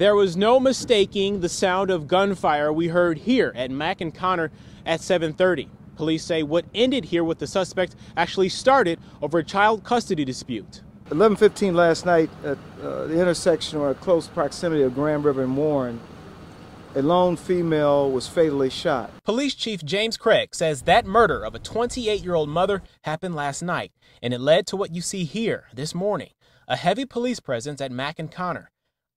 There was no mistaking the sound of gunfire we heard here at Mack and Conner at 7:30. Police say what ended here with the suspect actually started over a child custody dispute. 11:15 last night at uh, the intersection or close proximity of Grand River and Warren, a lone female was fatally shot. Police Chief James Craig says that murder of a 28-year-old mother happened last night, and it led to what you see here this morning, a heavy police presence at Mack and Conner.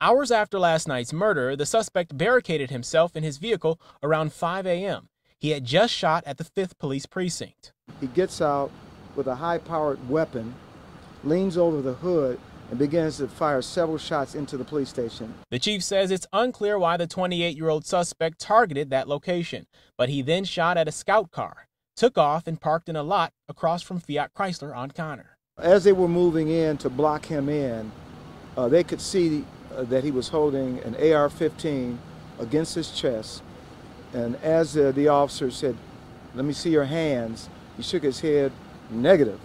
Hours after last night's murder, the suspect barricaded himself in his vehicle around 5 a.m. He had just shot at the 5th Police Precinct. He gets out with a high-powered weapon, leans over the hood, and begins to fire several shots into the police station. The chief says it's unclear why the 28-year-old suspect targeted that location, but he then shot at a scout car, took off and parked in a lot across from Fiat Chrysler on Conner. As they were moving in to block him in, uh, they could see uh, that he was holding an AR-15 against his chest. And as uh, the officer said, let me see your hands, he shook his head negative.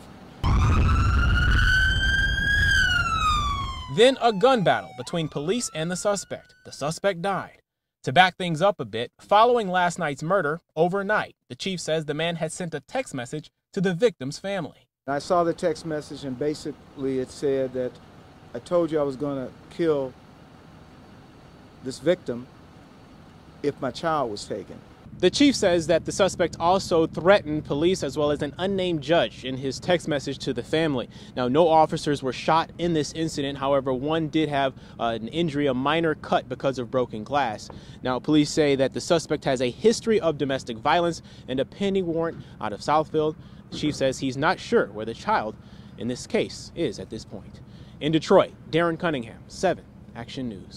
Then a gun battle between police and the suspect. The suspect died. To back things up a bit, following last night's murder, overnight, the chief says the man had sent a text message to the victim's family. I saw the text message and basically it said that I told you I was going to kill this victim if my child was taken. The chief says that the suspect also threatened police as well as an unnamed judge in his text message to the family. Now, no officers were shot in this incident. However, one did have uh, an injury, a minor cut because of broken glass. Now, police say that the suspect has a history of domestic violence and a pending warrant out of Southfield. The chief says he's not sure where the child in this case is at this point. In Detroit, Darren Cunningham, 7 Action News.